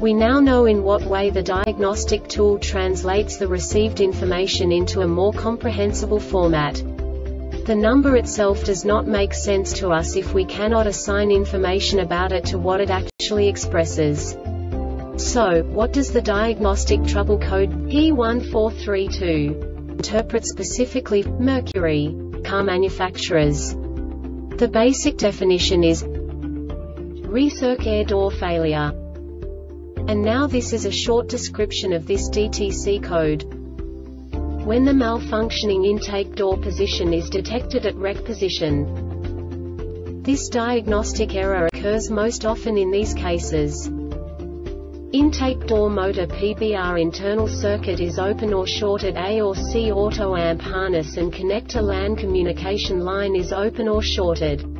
We now know in what way the diagnostic tool translates the received information into a more comprehensible format. The number itself does not make sense to us if we cannot assign information about it to what it actually expresses. So, what does the diagnostic trouble code P1432 interpret specifically Mercury car manufacturers? The basic definition is recirc air door failure. And now this is a short description of this DTC code. When the malfunctioning intake door position is detected at rec position. This diagnostic error occurs most often in these cases. Intake door motor PBR internal circuit is open or shorted A or C auto amp harness and connector LAN communication line is open or shorted.